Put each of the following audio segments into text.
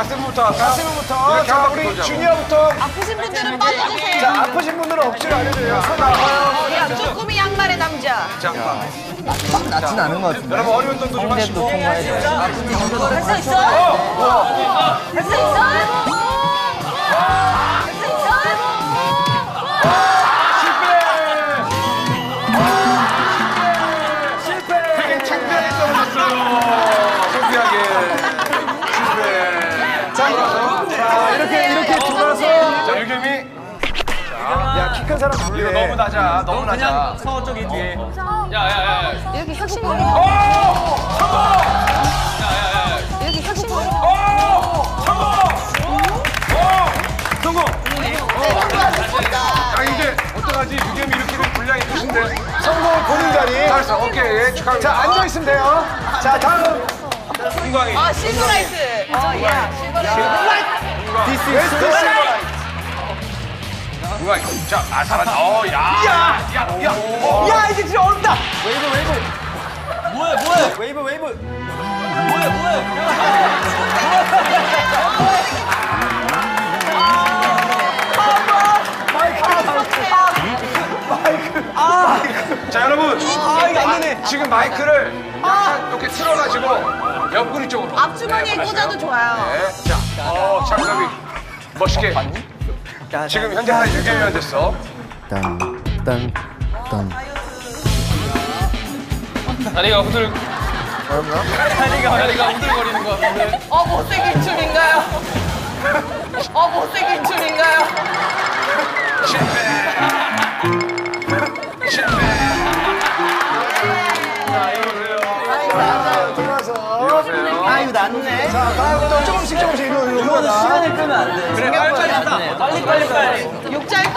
가슴부터 할까? 가슴부터. 자, 우리 돌자고. 주니어부터. 아프신 분들은 빠져주세요. 자, 아프신 분들은 억지로 안 해줘요. 손 아파요. 야, 쪼꾸미 양말의 남자. 자, 낫진 않은 것 같은데. 여러분 어려운 동도 좀 하시고. 통과해야 돼. 할수 있어? 할수 있어? 할수 되게 창피하게 떨어졌어요. 키 큰 사람 이거 불래. 너무 낮아. 너무 낮아. 서쪽이 뒤에. 있어? 이렇게 혁신머리. 이렇게 혁신머리. 성공! 아, 이제 어떡하지? 유겸이 이렇게 되면 분량이 끝인데. 성공 본인 자리. 잘했어. 오케이. 축하합니다. 자, 앉아 있으면 돼요. 자, 다음. 은광이. 아, 실버라이트. 어, 야, 실버라이트. West 은광이. 자, 아, 잘한다. 어, 야. 야, 야, 야. 어. 야 이게 진짜 어렵다. 웨이브 웨이브. 뭐야 뭐야. 웨이브 웨이브. 뭐야 뭐야. 자, 여러분. 아 이게 안 되네. 지금 마이크를 약간 이렇게 틀어가지고 옆구리 쪽으로. 앞주머니에 네, 꽂아도 좋아요. 네. 자, 어, 장갑이 멋있게. 지금 현재까지 유겸이만 됐어. 딴, 딴, 딴. 다리가 후들. 다리가 다리가 후들거리는 것 같은데. 어, 못생긴 춤인가요? 어, 못생긴 춤인가요? 자, 안녕하세요. 아 이거 낫네. 자, 다음부터 조금씩 조금씩 이리로 이리로 이거는. 시간을 끄면 안 돼. 그래 빨리 빨리. 빨리 빨리 빨리. 육잘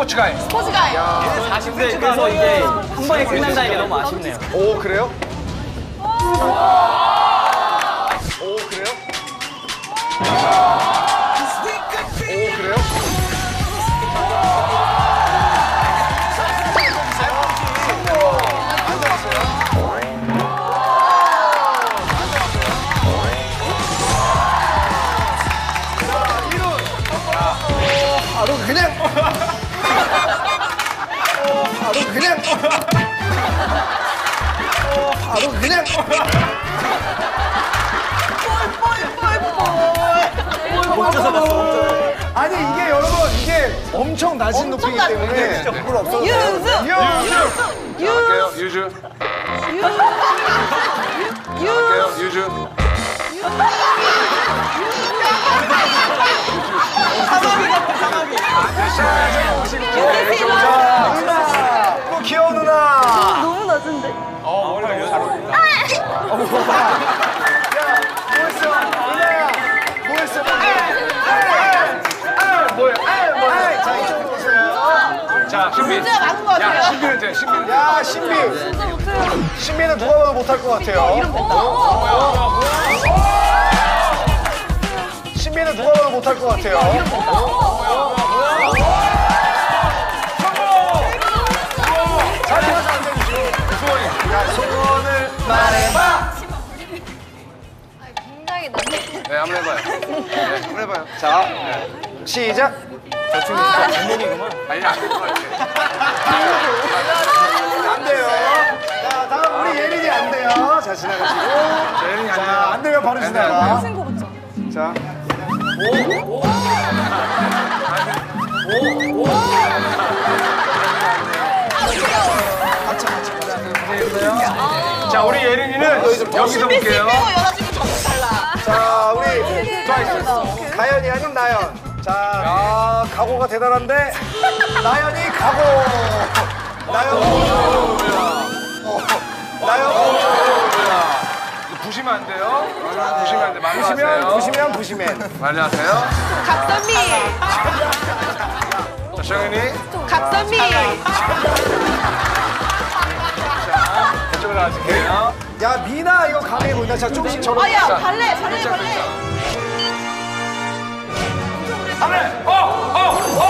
스포츠가이. 포즈가요. 40대 그래서 이제 한 방에 끝난다는 게 너무 아쉽네요. 오, 그래요? 오, 그래요? 바로 그냥 바로 그냥 아니 이게 여러분 이게 엄청 낮은 높이기 낮은 때문에 물 없어도 돼요. 유즈. 유주. 갈게요, 유주. 갈게요, 유주. 자 누나 자 이쪽으로 오세요 자, 신비. 문제가 많은 것 같아요. 야, 신비는 돼, 신비는 돼. 야 신비 신비는 누가 봐도 못할 것 같아요 신비는 누가 봐도 못할 것 같아요 자 뒤에서 앉아주시고 소원이 야 소원을 말해봐 한번 해봐요. 네, 한번 해봐요. 자 시작 아니, 안될것 같아. 안 돼요. 자, 다음 우리 예린이 안 돼요. 자, 지나가시고. 예린이 자, 아니야. 안 되면 바로 안 돼, 안 지나가. 돼. 자. 자, 우리 예린이는 여기서 신비 씨 볼게요. 여자친구. 자, 우리 트와이스. 가연이 아닌 나연. 자, 아, 각오가 대단한데. 나연이 각오. 나연. 어, 나연. 부시면 안 돼요. 부시면 안 돼. 말로 부시면, 하세요. 부시면, 부시면. 말로 하세요. 각선미. 자, 정현이. 각선미. 들어가줄게요. 야 미나 이거 강해 보인다. 자 조금씩 저러. 아야 발레 발레 발레. 하늘! 어! 어! 어!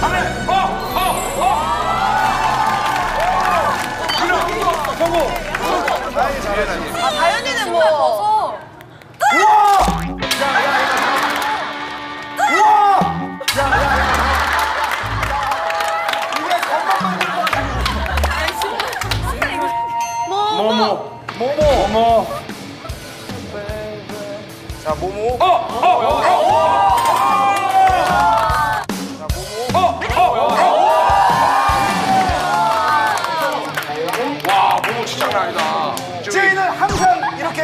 하늘! 어! 어! 어! 그냥 성공! 잘해. 아 다현이는 뭐.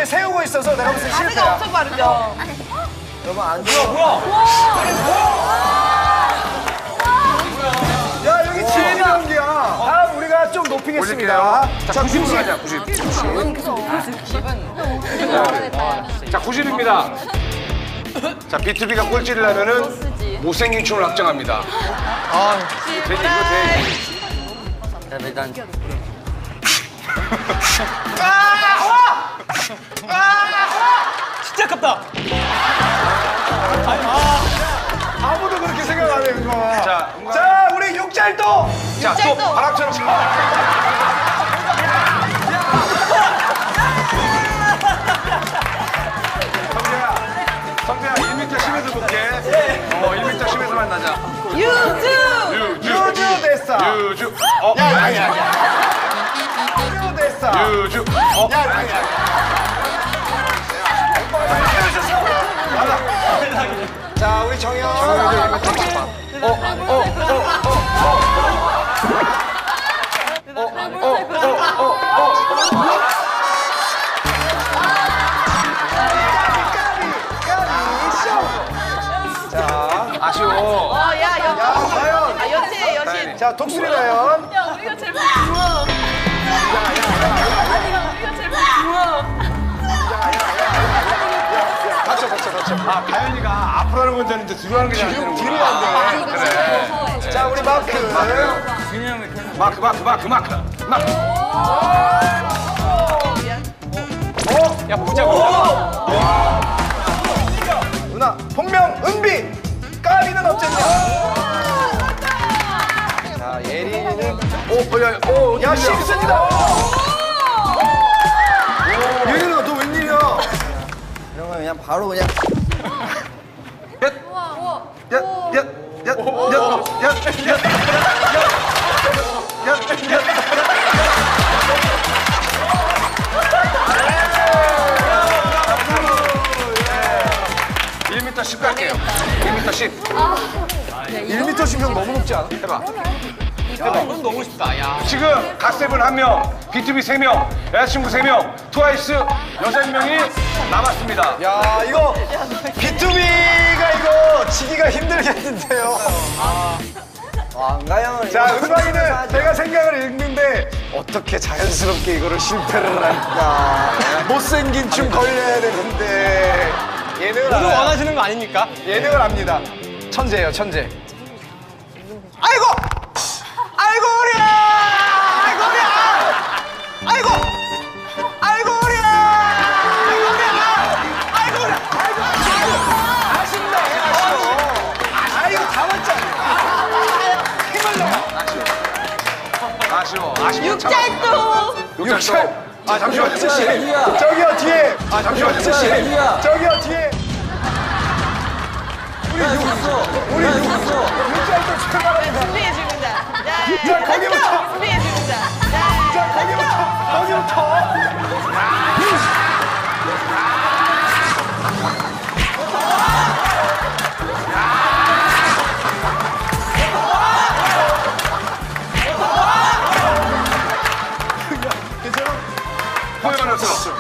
이렇게 세우고 있어서 내가 무슨 자세가 실패야. 엄청 빠르죠. 여러분 안 좋아. 야 여기 지혜리 경기야. 다음 우리가 좀 높이겠습니다. 올릴게요. 자, 90으로 가자, 90. 자, 90입니다. 자, B2B가 꼴찌를 하면은 못생긴 춤을 확정합니다. 돼, 이거 돼. 일 단 진짜 아깝다. 아무도 그렇게 생각 안 해, 은광아. 자, 은광아. 자, 우리 육잘도. 자, 또 육잘도. 바람처럼 성재야, 성재야, 1m 10에서 볼게. 어, 1m 10에서 만나자. 유주. 유주. 유주 됐어. 유주. 어, 야, 야, 야, 야. 유주 됐어. 유주. 어, 야, 야, 야. 자, 우리 정현. 어, 어, 어, 어. 자, 아쉬워. 어야 야, 여. 과연. 아 여친 여친. 자, 독수리 과연. 야 우리가 제일 좋 아. 아, 가연이가 앞으로 하는 건 되는데 뒤로 하는 게 잘 되는 뒤로 안 돼. 그래. 자, 우리 마크. 마크, 마크, 마크, 마크. 마크. 야 보자 보자. 누나, 본명 은비. 까비는 어쨌냐? 어, 야, 오, 야, 실수이다. 예린아, 너 웬일이야? 이런 거 그냥 바로 그냥 야, 야, 야, 야, 야, 야, 야, 야, 야. 예. 1m 10 갈게요. 1m 10. 1m 신경 너무 높지 않아? 해봐. 이건 너무 쉽다. 야. 지금 갓세븐 한 명, B2B 세 명, 여자친구 세 명, 트와이스 여섯 명이 남았습니다. 야, 이거 B2B가 이거 지기가 힘들겠는데요. 왕가영을 자, 은광이는 제가 생각을 읽는데 어떻게 자연스럽게 이거를 실패를 할까? 못생긴 춤 걸려야 되는데 예능을 모두 알아요. 원하시는 거 아닙니까? 예능을 압니다. 천재예요, 천재. 아이고 아쉬워. 아쉬워. 육잘도. 육찰. 아 잠시만요. 저기요 뒤에. 아 잠시만요. 저기요 뒤에. 우리 육, 우리 육, 육살도 출발합니다. 준비해 줍니다. 자, 거기부터. 준비해 줍니다. 자, 거기부터, 거기부터. 포에만 없어.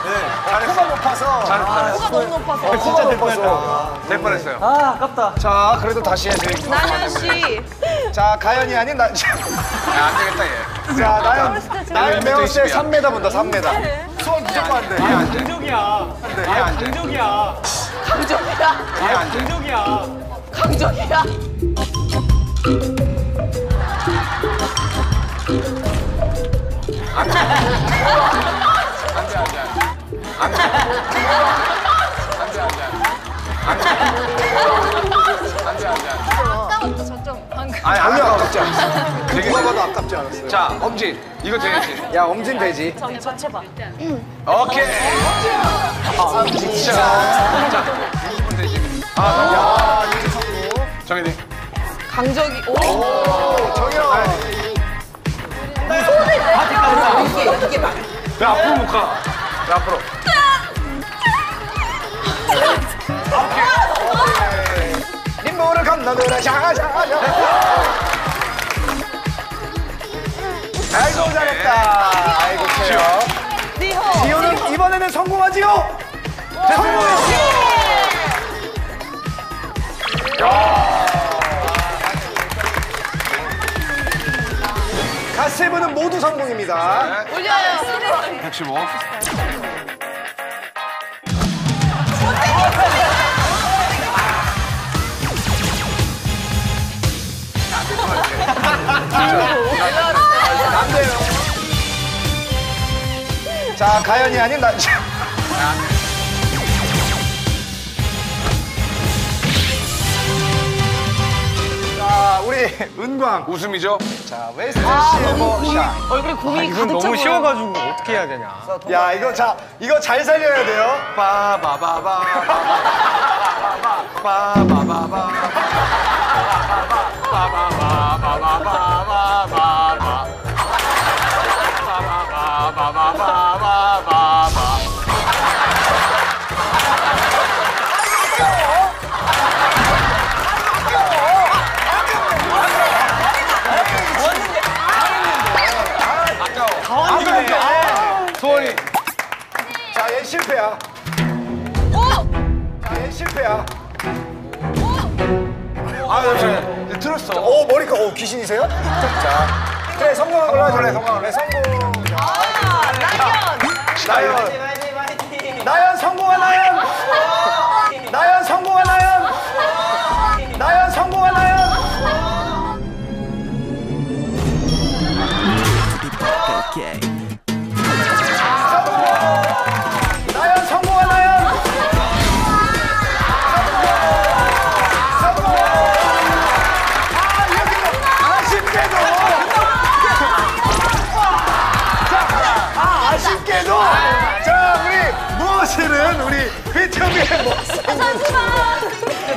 코가 높아서. 잘했다. 코가 너무 높아서. 코가 높아서. 될 뻔했어요. 아 아깝다. 자, 그래도 다시 해야지. 나현 씨. 자, 가연이 아닌 나. 야, 안 되겠다 얘. 자, 나연. 나연 때 미터 3m 본다, 3m. 수원 무조건 안 돼. 강적이야. 아 강적이야. 강적이야. 아 강적이야. 강적이야. 안 아까웠다 저좀 방금. 아니 아까 아깝지 않았어. 되게 누가 봐도 아깝지 않았어요. 자 엄진 이거 돼야지. 야 엄진 되지. 저기 저체봐. 오케이. 진짜. 자 20분 되지. 아 정현이. 강적이. 오. 정현. 왜 앞으로 못 가? 왜 앞으로? 림보를 건너느라 샤샤샤. 아이고 잘했다. 아이고 최요. 니호. 지효는 이번에는 성공하지요. 성공했지. 가세븐은 모두 성공입니다. 올려요. 115. 자, 가연이 아닌 나. 자, 우리 은광. 웃음이죠? 자, West Silver shot. 얼굴에 고민이 이건 가득 너무 쉬워가지고 어떻게 해야 되냐. 야, 이거 자, 이거 잘 살려야 돼요. 빠바바바. 빠바바바. 빠바바바. 빠바바바바. 소원이. 자, 얘 실패야. 오. 자, 얘 실패야. 아, 잠시만요. 이제 들었어. 오, 머리가, 오, 귀신이세요? 자, 그래, 성공한 걸로 하자. 그래, 성공한 걸로. 성공. 아 라이언. 나연. 나연 성공한 나연. 나연 성공한 나연.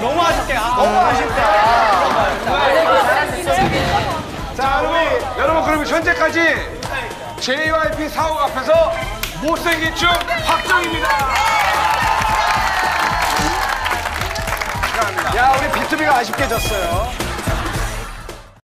너무 아쉽게. 아, 너무 아쉽다. 자 우리 여러분, 그러면 현재까지 JYP 사옥 앞에서 못생긴 춤 확정입니다. 야 우리 비트비가 아쉽게 졌어요.